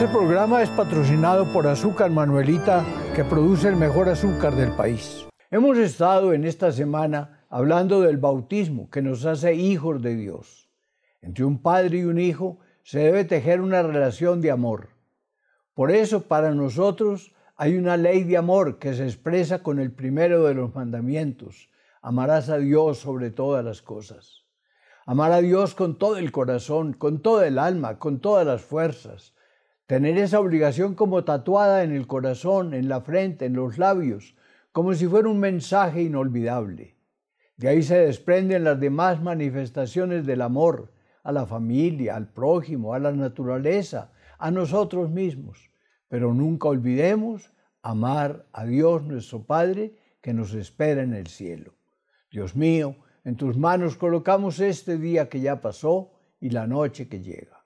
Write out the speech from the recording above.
Este programa es patrocinado por Azúcar Manuelita, que produce el mejor azúcar del país. Hemos estado en esta semana hablando del bautismo que nos hace hijos de Dios. Entre un padre y un hijo se debe tejer una relación de amor. Por eso para nosotros hay una ley de amor que se expresa con el primero de los mandamientos. Amarás a Dios sobre todas las cosas. Amar a Dios con todo el corazón, con toda el alma, con todas las fuerzas. Tener esa obligación como tatuada en el corazón, en la frente, en los labios, como si fuera un mensaje inolvidable. De ahí se desprenden las demás manifestaciones del amor a la familia, al prójimo, a la naturaleza, a nosotros mismos pero nunca olvidemos amar a Dios nuestro Padre que nos espera en el cielo. Dios mío, en tus manos colocamos este día que ya pasó y la noche que llega.